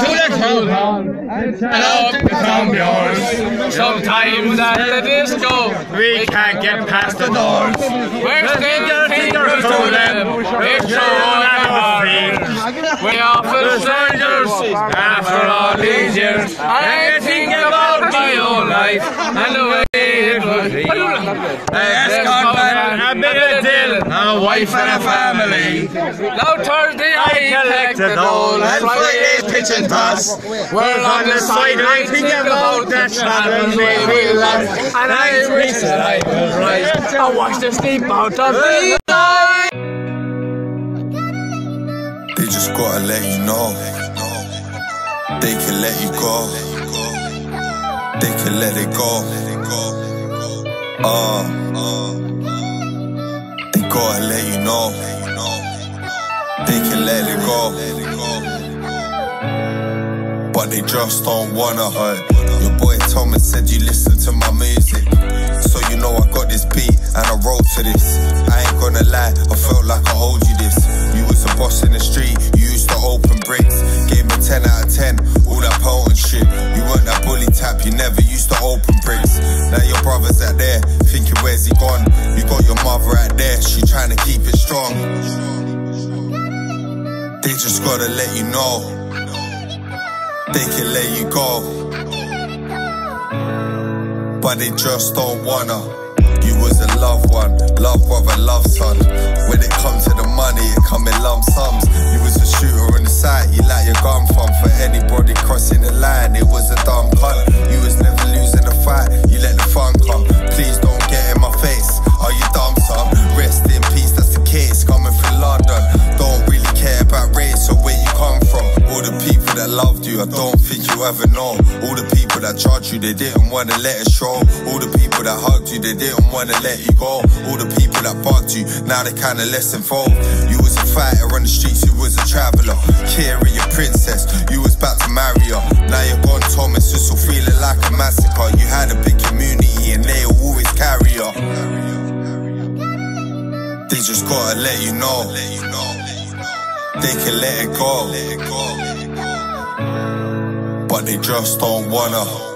to the town and up the yours. Sometimes at the disco, We can't get past the doors. we're still fingers to them. It's so We often strangers after all these years. I think about my own life bit a wife and a family. Now Thursday I collected all And Friday's pitch and toss. We're on the sideline thinking about that shot we will laugh. And I wish that I was right. I watched the sleep out of the night. They just gotta let you know. They can let you go. They can let it go. Uh, they gotta let you know. They can let it go. But they just don't wanna hurt. Your boy Thomas said you listen to my music. So you know I got this beat and I wrote to this. I ain't gonna lie, I felt like I owed you this. You was a boss in the street, you used to open Now your brother's out there, thinking where's he gone? You got your mother out there, she trying to keep it strong. They just gotta let you know. They can let you go. But they just don't wanna. You was a loved one, love I don't think you ever know. All the people that judged you, they didn't wanna let it show. All the people that hugged you, they didn't wanna let you go. All the people that bugged you, now they kinda less involved. You was a fighter on the streets, you was a traveller. Carry your princess, you was about to marry her. Now you're gone, Thomas, it's all feeling like a massacre. You had a big community and they'll always carry her. They just gotta let you know. They can let it go. But they just don't wanna.